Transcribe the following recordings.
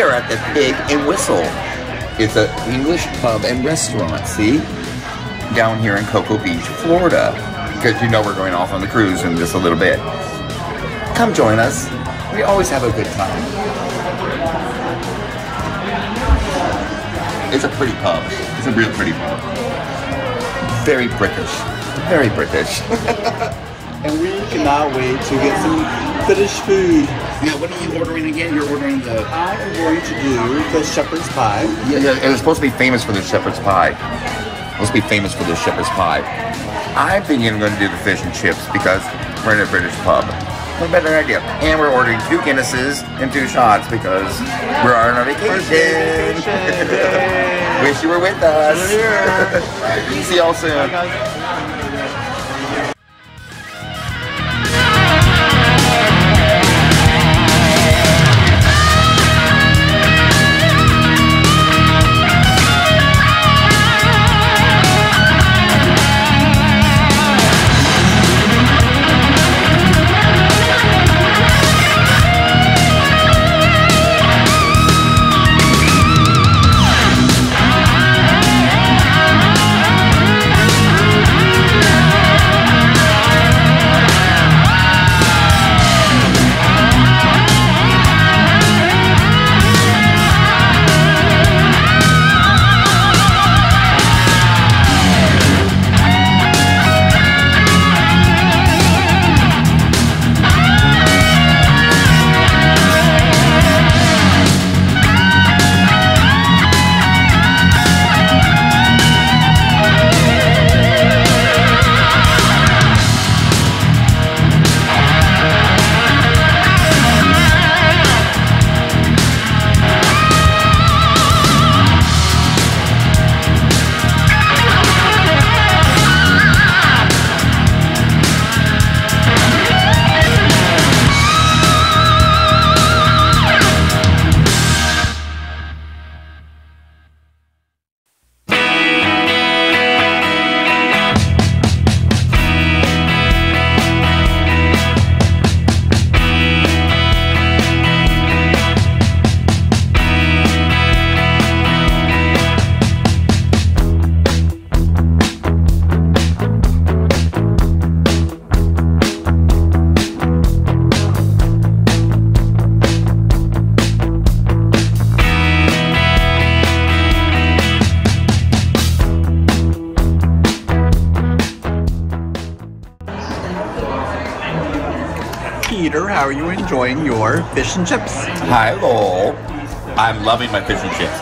are at the Pig and Whistle. It's an English pub and restaurant, see? Down here in Cocoa Beach, Florida. Because you know we're going off on the cruise in just a little bit. Come join us. We always have a good time. It's a pretty pub. It's a real pretty pub. Very British. Very British. And we cannot wait to get some British food. yeah, what are you ordering again? You're ordering the I am going to do the shepherd's pie. Yeah, yeah, and it's supposed to be famous for the shepherd's pie. It's supposed to be famous for the shepherd's pie. I'm thinking I'm going to do the fish and chips because we're in a British pub. What a better idea. And we're ordering two Guinnesses and two shots because we're on our vacation. vacation. Yay. Wish you were with us. See y'all soon. Peter, how are you enjoying your fish and chips? Hello. I'm loving my fish and chips.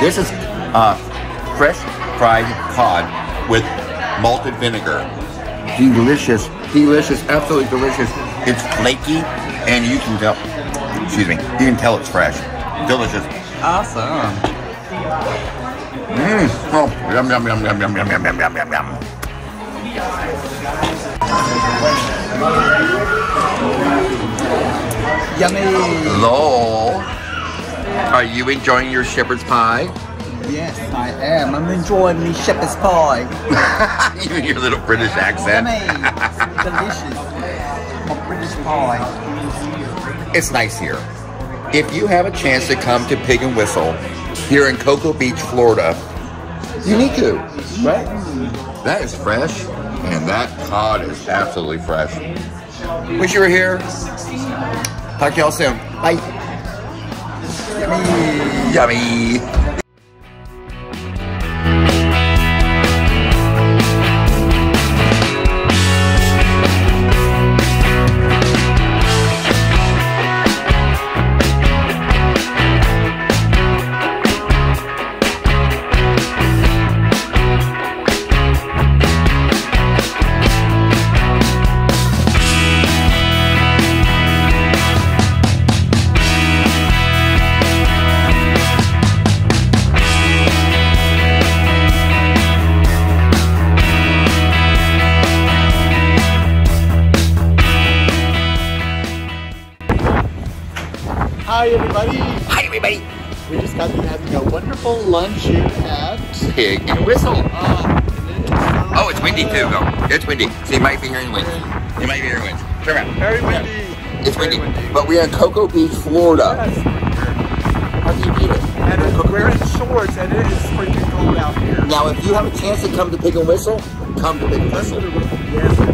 This is uh, fresh fried cod with malted vinegar. Delicious, delicious, absolutely delicious. It's flaky, and you can tell. Excuse me. You can tell it's fresh. Delicious. Awesome. Mmm. Oh, yum yum yum yum yum yum yum yum yum yum Yummy. Hello. Are you enjoying your shepherd's pie? Yes, I am. I'm enjoying the shepherd's pie. Even your little British accent. Yummy. Delicious. My British pie. It's nice here. If you have a chance to come to Pig and Whistle here in Cocoa Beach, Florida, you need to, right? That is fresh, and that cod is absolutely fresh. Wish you were here. Talk to y'all soon. Bye. Yummy. Yummy. Everybody. Hi, everybody. We just got to having a wonderful lunch here at. Pig and Whistle. Uh, Oh, it's windy too, though. It's windy. So you might be hearing winds. You might be hearing winds. Turn around. Very windy. It's Very windy. But we're in Cocoa Beach, Florida. Yes, here. after you eat it. And we're in shorts, and it is freaking cold out here. Now, if you have a chance to come to Pig and Whistle, come to Pig and Whistle. Yes.